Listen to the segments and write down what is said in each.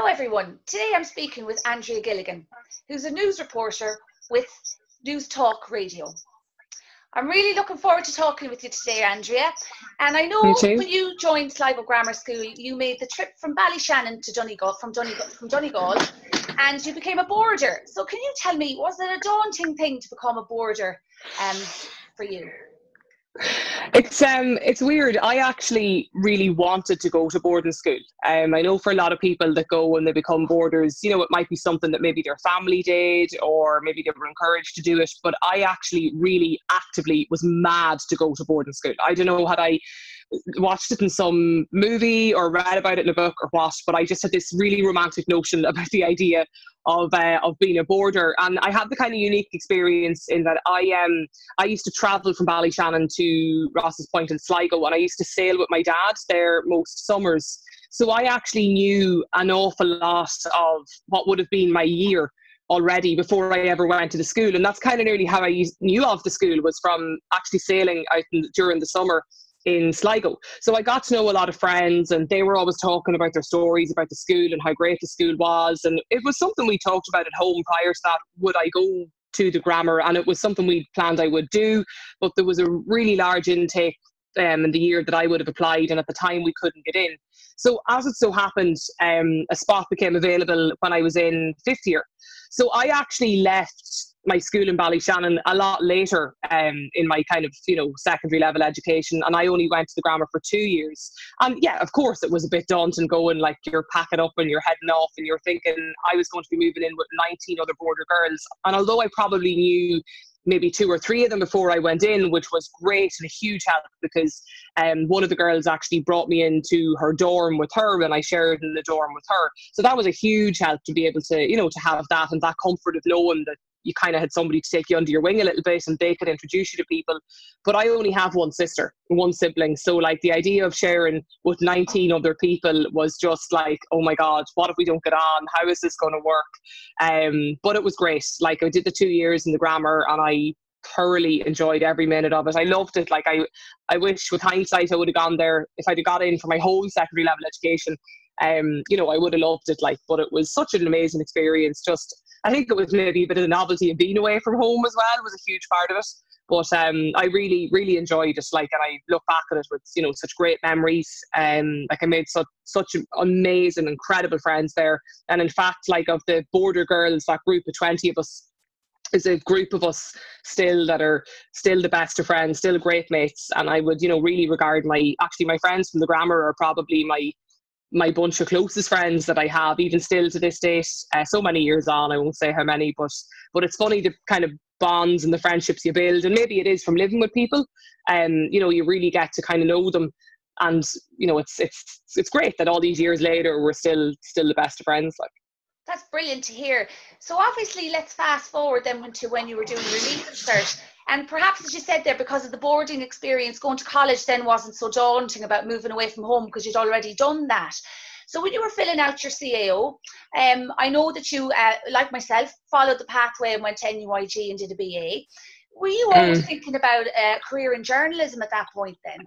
Hello, everyone. Today I'm speaking with Andrea Gilligan, who's a news reporter with Newstalk Radio. I'm really looking forward to talking with you today, Andrea. And I know when you joined Sligo Grammar School, you made the trip from Ballyshannon to Donegal, from Donegal, from Donegal, and you became a boarder. So, can you tell me, was it a daunting thing to become a boarder um, for you? It's um it's weird. I actually really wanted to go to boarding school. Um I know for a lot of people that go when they become boarders, you know, it might be something that maybe their family did or maybe they were encouraged to do it. But I actually really actively was mad to go to boarding school. I don't know had I watched it in some movie or read about it in a book or what, but I just had this really romantic notion about the idea of uh, of being a boarder, and I had the kind of unique experience in that I um I used to travel from Ballyshannon to Rosses Point in Sligo, and I used to sail with my dad there most summers. So I actually knew an awful lot of what would have been my year already before I ever went to the school, and that's kind of nearly how I knew of the school was from actually sailing out in, during the summer in Sligo. So I got to know a lot of friends, and they were always talking about their stories about the school and how great the school was. And it was something we talked about at home prior to that. Would I go to the grammar? And it was something we planned I would do, but there was a really large intake um, in the year that I would have applied, and at the time we couldn't get in. So as it so happened, um, a spot became available when I was in fifth year. So I actually left my school in Ballyshannon a lot later um, in my kind of you know secondary level education, and I only went to the grammar for two years. And yeah, of course, it was a bit daunting going like you're packing up and you're heading off, and you're thinking I was going to be moving in with 19 other boarder girls. And although I probably knew maybe two or three of them before I went in, which was great and a huge help because um, one of the girls actually brought me into her dorm with her and I shared in the dorm with her. So that was a huge help to be able to, you know, to have that and that comfort of knowing that you kind of had somebody to take you under your wing a little bit and they could introduce you to people. But I only have one sister, one sibling. So, like, the idea of sharing with 19 other people was just like, oh my God, what if we don't get on? How is this going to work? Um, but it was great. Like, I did the two years in the grammar and I thoroughly enjoyed every minute of it. I loved it. Like, I, I wish with hindsight I would have gone there if I'd have got in for my whole secondary level education. Um, you know, I would have loved it. Like, but it was such an amazing experience. Just I think it was maybe a bit of the novelty of being away from home as well was a huge part of it. But um, I really, really enjoyed it. Like, and I look back at it with you know such great memories. Um, like I made such such amazing, incredible friends there. And in fact, like of the boarder girls, that group of twenty of us is a group of us still that are still the best of friends, still great mates. And I would, you know, really regard my actually my friends from the grammar are probably my my bunch of closest friends that I have, even still to this date, uh, so many years on. I won't say how many, but but it's funny the kind of bonds and the friendships you build, and maybe it is from living with people. And um, you know, you really get to kind of know them, and you know, it's it's it's great that all these years later we're still still the best of friends. Like that's brilliant to hear. So obviously, let's fast forward then to when you were doing your research. And perhaps, as you said there, because of the boarding experience, going to college then wasn't so daunting about moving away from home because you'd already done that. So when you were filling out your CAO, um, I know that you, uh, like myself, followed the pathway and went to NUIG and did a BA. Were you always mm. thinking about a career in journalism at that point then?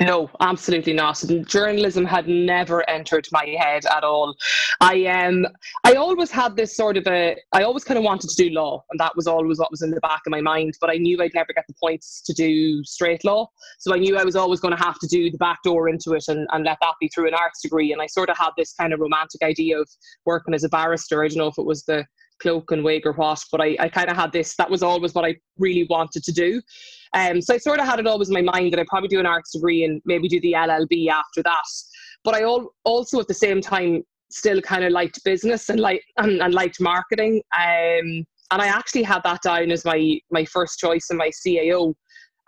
No, absolutely not. Journalism had never entered my head at all. I um I always had this sort of a I always kind of wanted to do law and that was always what was in the back of my mind, but I knew I'd never get the points to do straight law. So I knew I was always going to have to do the back door into it and, and let that be through an arts degree. And I sort of had this kind of romantic idea of working as a barrister. I don't know if it was the cloak and wig or what, but I, I kind of had this, that was always what I really wanted to do. Um, so I sort of had it always in my mind that I'd probably do an arts degree and maybe do the LLB after that. But I al- also at the same time still kind of liked business and like and, and liked marketing. Um, and I actually had that down as my my first choice in my CAO.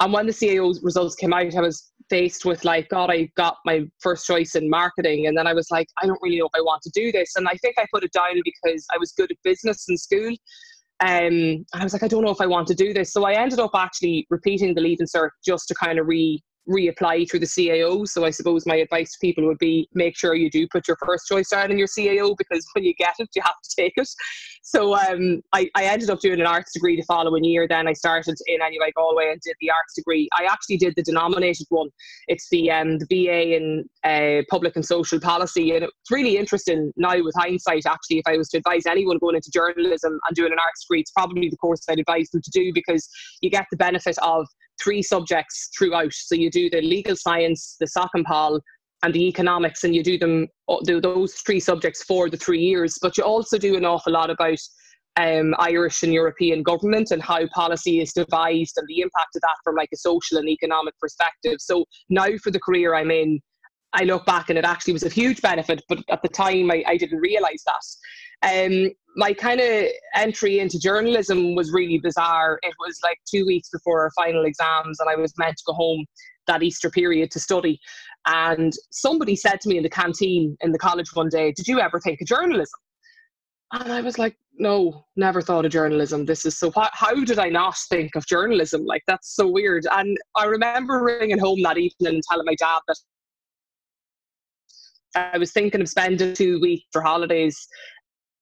And when the CAO results came out, I was faced with like, God, I got my first choice in marketing. And then I was like, I don't really know if I want to do this. And I think I put it down because I was good at business in school. Um, and I was like, I don't know if I want to do this. So I ended up actually repeating the leaving cert just to kind of re reapply through the CAO. So I suppose my advice to people would be make sure you do put your first choice down in your CAO because when you get it, you have to take it. So um, I, I ended up doing an arts degree the following year. Then I started in NUI Galway and did the arts degree. I actually did the denominated one. It's the um, the BA in uh, public and social policy, and it's really interesting now with hindsight. Actually, if I was to advise anyone going into journalism and doing an arts degree, it's probably the course I'd advise them to do because you get the benefit of three subjects throughout. So you do the legal science, the Soc and Pol, and the economics, and you do them do those three subjects for the three years. But you also do an awful lot about um, Irish and European government and how policy is devised and the impact of that from like a social and economic perspective. So now for the career I'm in, I look back and it actually was a huge benefit, but at the time I, I didn't realise that. Um, my kind of entry into journalism was really bizarre. It was like two weeks before our final exams, and I was meant to go home that Easter period to study. And somebody said to me in the canteen in the college one day, Did you ever think of journalism? And I was like, No, never thought of journalism. This is so, how did I not think of journalism? Like, that's so weird. And I remember ringing home that evening and telling my dad that I was thinking of spending two weeks for holidays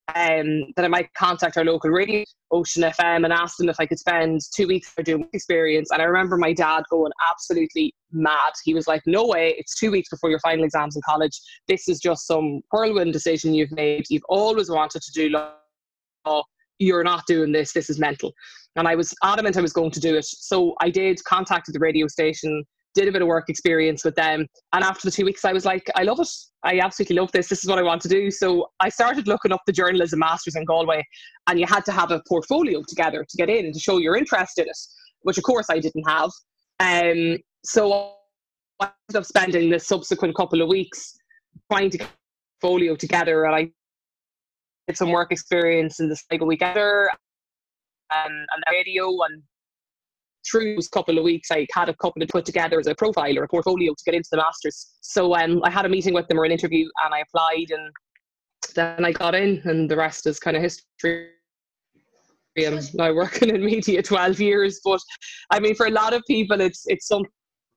um, that I might contact our local radio, Ocean FM, and ask them if I could spend two weeks for doing experience. And I remember my dad going absolutely mad. He was like, "No way! It's two weeks before your final exams in college. This is just some whirlwind decision you've made. You've always wanted to do law. You're not doing this. This is mental." And I was adamant I was going to do it. So I did contacted the radio station did a bit of work experience with them. And after the two weeks, I was like, I love it. I absolutely love this. This is what I want to do. So I started looking up the journalism masters in Galway, and you had to have a portfolio together to get in to show your interest in it, which of course I didn't have. Um, so I ended up spending the subsequent couple of weeks trying to get a portfolio together, and I did some work experience in the Sligo Weekender and, and radio and through those couple of weeks, I had a couple to put together as a profile or a portfolio to get into the masters. So um, I had a meeting with them or an interview, and I applied, and then I got in, and the rest is kind of history. I'm now working in media 12 years, but I mean, for a lot of people, it's it's something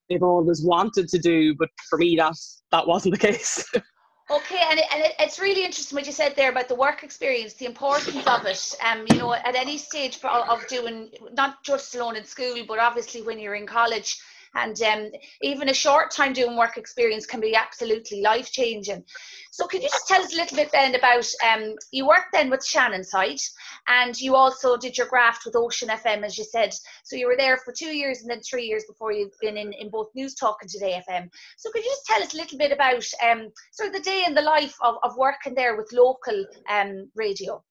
they've always wanted to do, but for me, that that wasn't the case. Okay, and, it, and it, it's really interesting what you said there about the work experience, the importance of it. Um, you know, at any stage of doing not just alone in school, but obviously when you're in college, and um, even a short time doing work experience can be absolutely life changing. So, could you just tell us a little bit then about um, you worked then with Shannonside, and you also did your graft with Ocean FM, as you said. So you were there for two years and then three years before you've been in, in both Newstalk and Today FM. So, could you just tell us a little bit about um, sort of the day in the life of, of working there with local um, radio?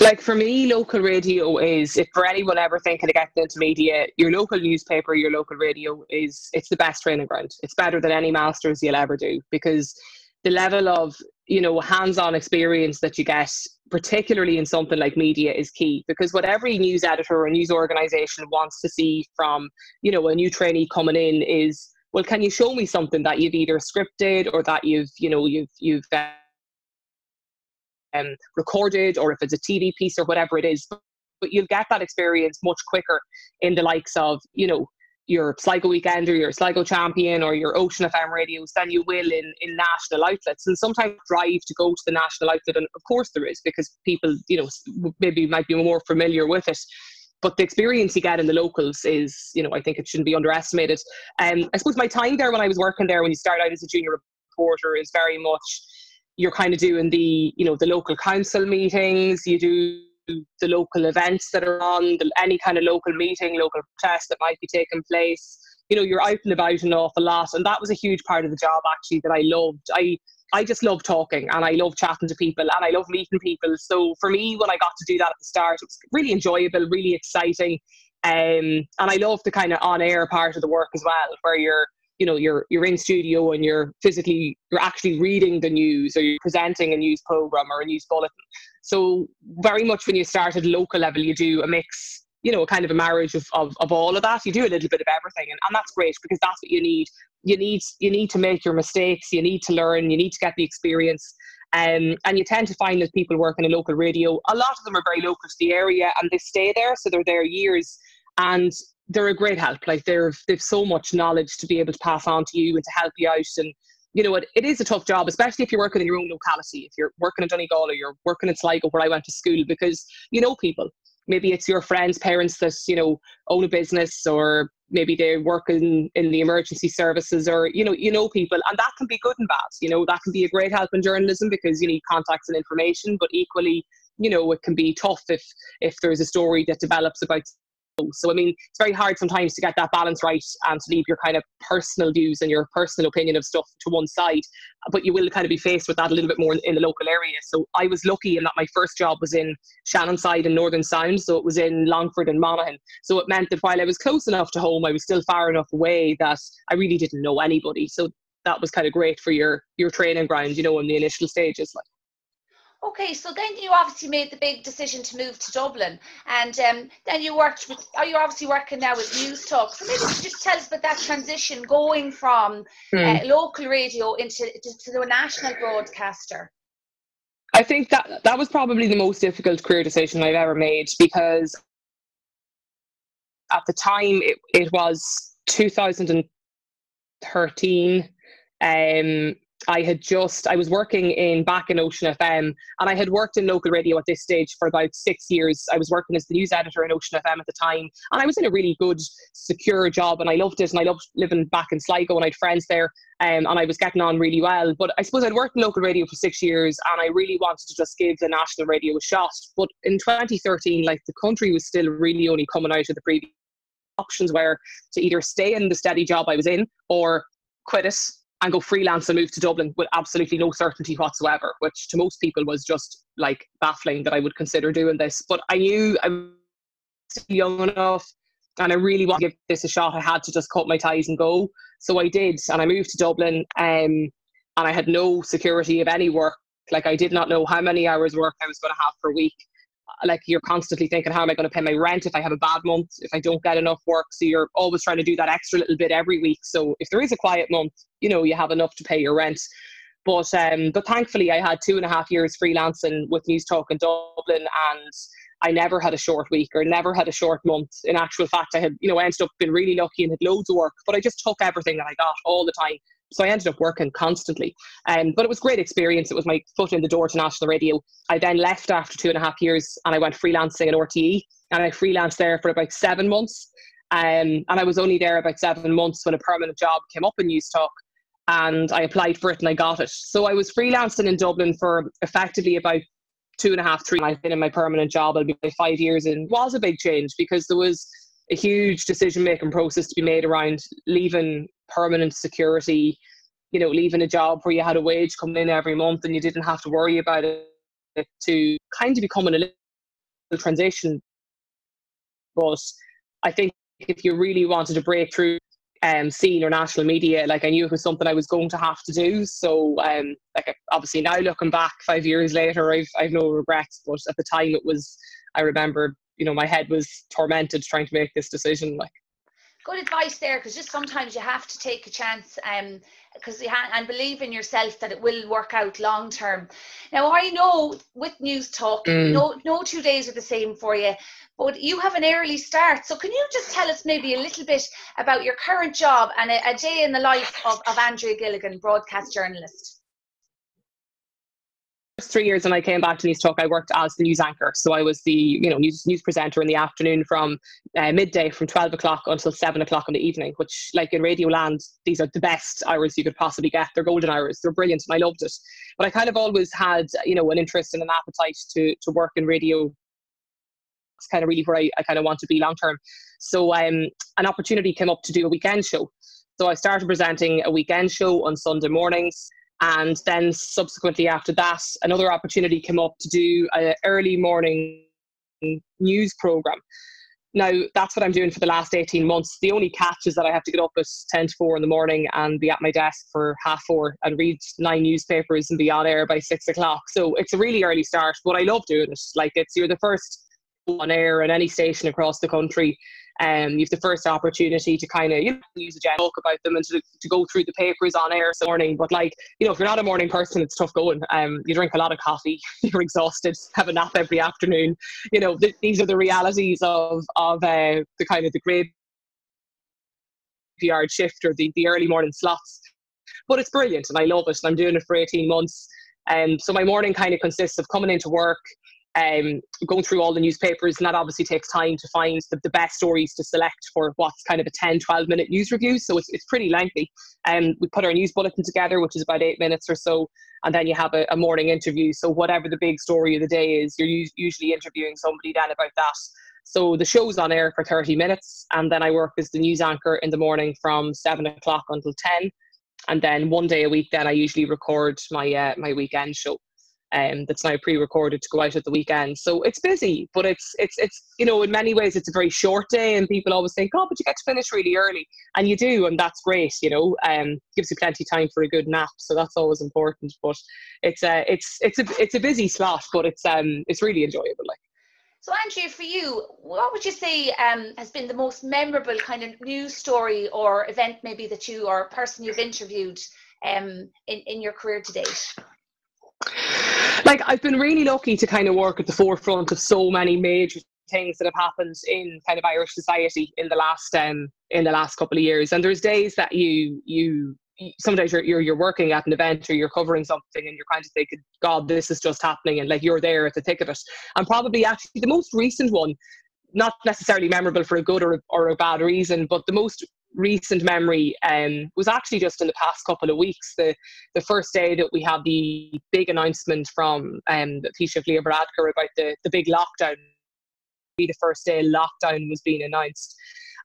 Like for me, local radio is if for anyone ever thinking of getting into media, your local newspaper, your local radio is it's the best training ground. It's better than any masters you'll ever do because the level of you know hands-on experience that you get particularly in something like media is key because what every news editor or news organization wants to see from you know a new trainee coming in is well can you show me something that you've either scripted or that you've you know you've you've uh, um, recorded or if it's a TV piece or whatever it is. But you'll get that experience much quicker in the likes of, you know, your Sligo Weekend or your Sligo Champion, or your Ocean FM radios than you will in, in national outlets. And sometimes drive to go to the national outlet, and of course there is because people, you know, maybe might be more familiar with it. But the experience you get in the locals is, you know, I think it shouldn't be underestimated. Um, I suppose my time there when I was working there, when you start out as a junior reporter, is very much you're kind of doing the you know the local council meetings you do the local events that are on the, any kind of local meeting local protest that might be taking place. You know you're out and about an awful lot and that was a huge part of the job actually that i loved. I i just love talking and i love chatting to people and i love meeting people. So for me when i got to do that at the start it was really enjoyable really exciting um, and i love the kind of on air part of the work as well where you're you know you're you're in studio and you're physically you're actually reading the news or you're presenting a news program or a news bulletin. So very much when you start at local level you do a mix you know a kind of a marriage of, of, of all of that. You do a little bit of everything and, and that's great because that's what you need. You need you need to make your mistakes you need to learn you need to get the experience. Um, and you tend to find that people work in a local radio. A lot of them are very local to the area and they stay there so they're there years. And they're a great help. Like they're they've so much knowledge to be able to pass on to you and to help you out. And you know, it, it is a tough job, especially if you're working in your own locality. If you're working in Donegal or you're working in Sligo, where I went to school, because you know people. Maybe it's your friends' parents that you know own a business, or maybe they work in, in the emergency services, or you know, you know people, and that can be good and bad. You know, that can be a great help in journalism because you need contacts and information, but equally, you know, it can be tough if if there's a story that develops about so, I mean, it's very hard sometimes to get that balance right and to leave your kind of personal views and your personal opinion of stuff to one side. But you will kind of be faced with that a little bit more in, in the local area. So, I was lucky in that my first job was in Shannonside and Northern Sound. So, it was in Longford and Monaghan. So, it meant that while I was close enough to home, I was still far enough away that I really didn't know anybody. So, that was kind of great for your your training ground, you know, in the initial stages. Like. Okay, so then you obviously made the big decision to move to Dublin, and um, then you worked with. Are you obviously working now with Newstalk? So maybe just tell us about that transition going from mm. uh, local radio into to the national broadcaster. I think that that was probably the most difficult career decision I've ever made because at the time it, it was 2013. Um, I had just I was working in back in Ocean FM and I had worked in local radio at this stage for about six years. I was working as the news editor in Ocean FM at the time and I was in a really good secure job and I loved it and I loved living back in Sligo and I had friends there um, and I was getting on really well. But I suppose I'd worked in local radio for six years and I really wanted to just give the national radio a shot. But in 2013, like the country was still really only coming out of the previous options were to either stay in the steady job I was in or quit it and go freelance and move to Dublin with absolutely no certainty whatsoever, which to most people was just like baffling that I would consider doing this. But I knew I was young enough and I really wanted to give this a shot. I had to just cut my ties and go. So I did. And I moved to Dublin um, and I had no security of any work. Like I did not know how many hours work I was going to have per week like you're constantly thinking, how am I going to pay my rent if I have a bad month, if I don't get enough work? So you're always trying to do that extra little bit every week. So if there is a quiet month, you know, you have enough to pay your rent. But um, but thankfully, I had two and a half years freelancing with Newstalk in Dublin, and I never had a short week or never had a short month. In actual fact, I had you know ended up being really lucky and had loads of work, but I just took everything that I got all the time so I ended up working constantly. Um, but it was great experience. It was my foot in the door to national radio. I then left after two and a half years and I went freelancing in RTE and I freelanced there for about seven months. Um, and I was only there about seven months when a permanent job came up in Newstalk and I applied for it and I got it. So I was freelancing in Dublin for effectively about two and a half, three. I've been in my permanent job. I'll be five years and was a big change because there was a huge decision making process to be made around leaving permanent security, you know, leaving a job where you had a wage coming in every month and you didn't have to worry about it to kind of becoming a little transition. But I think if you really wanted to break through um, scene or national media, like I knew it was something I was going to have to do. So, um, like obviously now looking back five years later, I've I've no regrets. But at the time, it was I remember, you know, my head was tormented trying to make this decision. Like, good advice there because just sometimes you have to take a chance um because you ha- and believe in yourself that it will work out long term. Now i know with Newstalk mm. no no two days are the same for you but you have an early start. So can you just tell us maybe a little bit about your current job and a, a day in the life of, of andrea gilligan broadcast journalist three years when I came back to Newstalk, I worked as the news anchor. So I was the you know news news presenter in the afternoon from uh, midday from twelve o'clock until seven o'clock in the evening. Which, like in Radio Land, these are the best hours you could possibly get. They're golden hours. They're brilliant, and I loved it. But I kind of always had you know an interest and an appetite to to work in radio. It's kind of really where I, I kind of want to be long term. So um, an opportunity came up to do a weekend show. So I started presenting a weekend show on Sunday mornings. And then subsequently after that, another opportunity came up to do an early morning news program. Now, that's what I'm doing for the last 18 months. The only catch is that I have to get up at 10 to 4 in the morning and be at my desk for half four and read nine newspapers and be on air by six o'clock. So it's a really early start, but I love doing it. Like, it's you're the first on air at any station across the country um, you have the first opportunity to kind of you know, use a gen talk about them and to, to go through the papers on air this morning. But like, you know, if you're not a morning person, it's tough going. Um, you drink a lot of coffee, you're exhausted, have a nap every afternoon. You know, th- these are the realities of of uh, the kind of the grade graveyard shift or the, the early morning slots. But it's brilliant and I love it. And I'm doing it for 18 months. Um, so my morning kind of consists of coming into work, um, going through all the newspapers, and that obviously takes time to find the, the, best stories to select for what's kind of a 10, 12 minute news review. So it's, it's pretty lengthy. And um, we put our news bulletin together, which is about eight minutes or so, and then you have a, a morning interview. So whatever the big story of the day is, you're usually interviewing somebody then about that. So the show's on air for 30 minutes, and then I work as the news anchor in the morning from seven o'clock until 10. And then one day a week, then I usually record my uh, my weekend show um, that's now pre-recorded to go out at the weekend. So it's busy, but it's it's it's you know in many ways it's a very short day, and people always think, oh, but you get to finish really early, and you do, and that's great. You know, um, gives you plenty of time for a good nap, so that's always important. But it's a it's it's a it's a busy slot, but it's um it's really enjoyable. Like. So, Andrea, for you, what would you say um, has been the most memorable kind of news story or event, maybe that you or a person you've interviewed um, in, in your career to date? Like I've been really lucky to kind of work at the forefront of so many major things that have happened in kind of Irish society in the last um in the last couple of years. And there's days that you you sometimes you're, you're you're working at an event or you're covering something and you're kind of thinking, God, this is just happening, and like you're there at the thick of it. And probably actually the most recent one, not necessarily memorable for a good or a, or a bad reason, but the most recent memory um, was actually just in the past couple of weeks. The the first day that we had the big announcement from um, the Taoiseach Leo Varadkar about the, the big lockdown. The first day lockdown was being announced.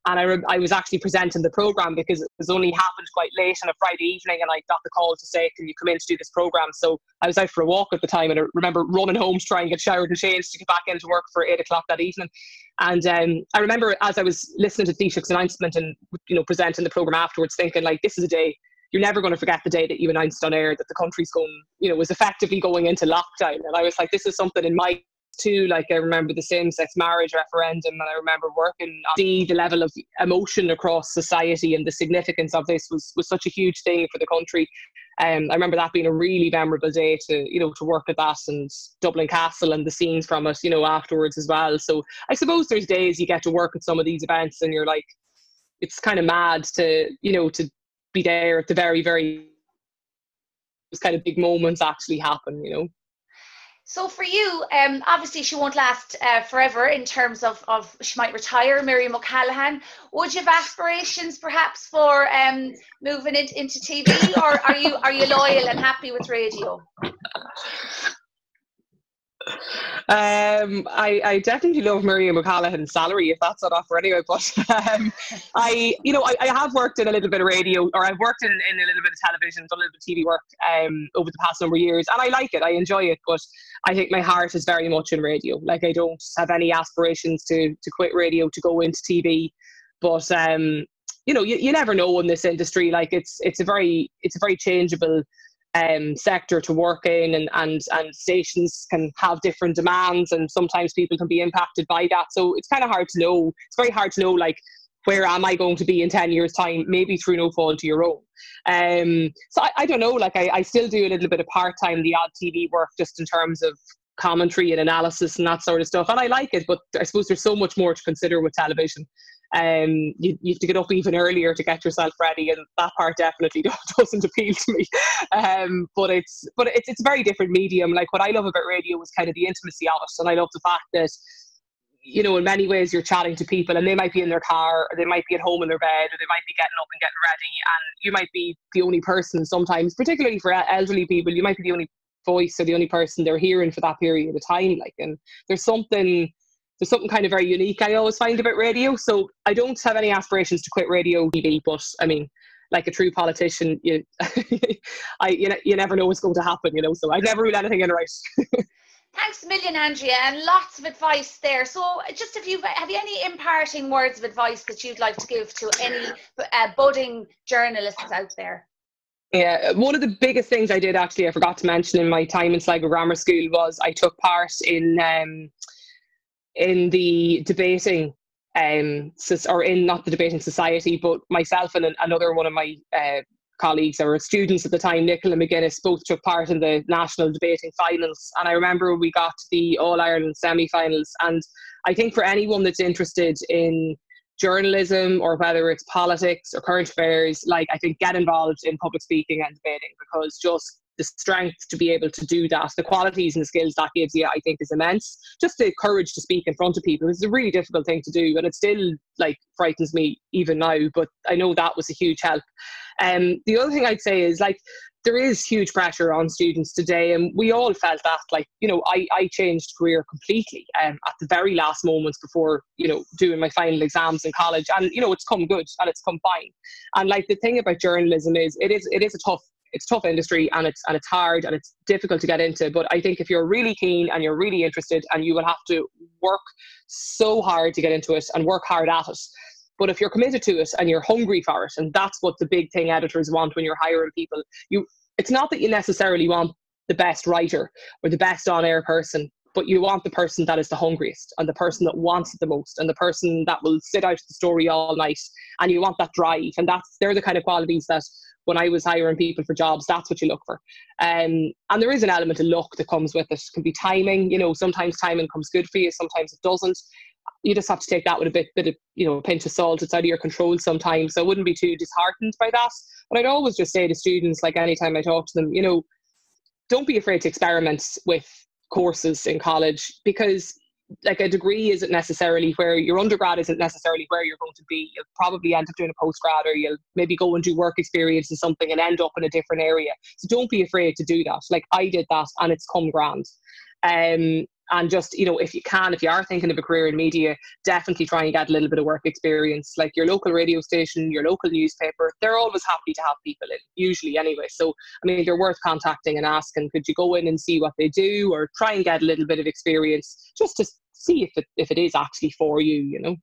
And I, re- I was actually presenting the program because it was only happened quite late on a Friday evening, and I got the call to say, "Can you come in to do this program?" So I was out for a walk at the time, and I remember running home to try and get showered and changed to get back into work for eight o'clock that evening. And um, I remember as I was listening to Taoiseach's announcement and you know presenting the program afterwards, thinking like, "This is a day." You're never going to forget the day that you announced on air that the country's going, you know, was effectively going into lockdown. And I was like, this is something in my too. Like I remember the same-sex marriage referendum, and I remember working on the, the level of emotion across society and the significance of this was was such a huge thing for the country. Um, I remember that being a really memorable day to you know to work at that and Dublin Castle and the scenes from it, you know, afterwards as well. So I suppose there's days you get to work at some of these events and you're like, it's kind of mad to you know to be there at the very very those kind of big moments actually happen, you know. So for you, um, obviously she won't last uh, forever in terms of, of she might retire, Miriam O'Callaghan. Would you have aspirations perhaps for um, moving it, into TV or are you are you loyal and happy with radio? Um, I, I definitely love Miriam O'Callaghan's salary if that's not offer anyway. But um, I, you know, I, I have worked in a little bit of radio, or I've worked in, in a little bit of television, done a little bit of TV work um, over the past number of years, and I like it. I enjoy it, but I think my heart is very much in radio. Like I don't have any aspirations to to quit radio to go into TV, but um, you know, you, you never know in this industry. Like it's it's a very it's a very changeable um, sector to work in and, and and stations can have different demands and sometimes people can be impacted by that. So it's kind of hard to know. It's very hard to know like where am I going to be in 10 years time? Maybe through no fault to your own. Um, so I, I don't know. Like I, I still do a little bit of part-time the odd TV work just in terms of commentary and analysis and that sort of stuff and I like it but I suppose there's so much more to consider with television um, you, you have to get up even earlier to get yourself ready, and that part definitely doesn't appeal to me. Um, but it's but it's it's a very different medium. Like what I love about radio is kind of the intimacy of it, and I love the fact that you know in many ways you're chatting to people, and they might be in their car, or they might be at home in their bed, or they might be getting up and getting ready, and you might be the only person sometimes, particularly for elderly people, you might be the only voice or the only person they're hearing for that period of time. Like, and there's something there's something kind of very unique I always find about radio. So I don't have any aspirations to quit radio TV, but I mean, like a true politician, you, I, you, know, you never know what's going to happen, you know. So I never rule anything in right. Thanks a million, Andrea, and lots of advice there. So, just if you have you any imparting words of advice that you'd like to give to any uh, budding journalists out there? Yeah, one of the biggest things I did actually, I forgot to mention in my time in Sligo Grammar School was I took part in um, in the debating um or in not the debating society but myself and another one of my uh, colleagues or students at the time nicola mcguinness both took part in the national debating finals. And i remember we got the all ireland semi-finals. And i think for anyone that's interested in journalism or whether it's politics or current affairs, like I think get involved in public speaking and debating because just the strength to be able to do that, the qualities and the skills that gives you, I think is immense. Just the courage to speak in front of people is a really difficult thing to do, and it still like frightens me even now. But I know that was a huge help. Um, the other thing I'd say is like there is huge pressure on students today, and we all felt that. Like, you know, I, I changed career completely um, at the very last moments before, you know, doing my final exams in college, and you know, it's come good and it's come fine. And like the thing about journalism is, it is it is a tough it's tough industry and it's and it's hard and it's difficult to get into. But I think if you're really keen and you're really interested, and you will have to work so hard to get into it and work hard at it. But if you're committed to it and you're hungry for it, and that's what the big thing editors want when you're hiring people, you it's not that you necessarily want the best writer or the best on-air person, but you want the person that is the hungriest and the person that wants it the most and the person that will sit out the story all night and you want that drive and that's they're the kind of qualities that when I was hiring people for jobs, that's what you look for. Um, and there is an element of luck that comes with it. it. Can be timing, you know, sometimes timing comes good for you, sometimes it doesn't you just have to take that with a bit, bit of, you know, a pinch of salt. It's out of your control sometimes. So I wouldn't be too disheartened by that. But I'd always just say to students, like anytime I talk to them, you know, don't be afraid to experiment with courses in college because like a degree isn't necessarily where your undergrad isn't necessarily where you're going to be. You'll probably end up doing a postgrad or you'll maybe go and do work experience in something and end up in a different area. So don't be afraid to do that. Like I did that and it's come grand. Um, and just you know if you can if you are thinking of a career in media definitely try and get a little bit of work experience like your local radio station your local newspaper they're always happy to have people in usually anyway so i mean they're worth contacting and asking could you go in and see what they do or try and get a little bit of experience just to see if it, if it is actually for you you know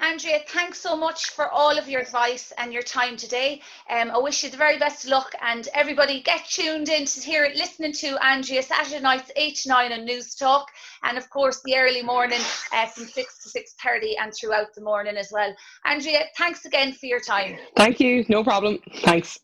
Andrea, thanks so much for all of your advice and your time today. Um, I wish you the very best of luck and everybody get tuned in to hear it, listening to Andrea Saturday nights 8 to 9 on Newstalk and of course the early morning uh, from 6 to 6.30 and throughout the morning as well. Andrea, thanks again for your time. Thank you, no problem. Thanks.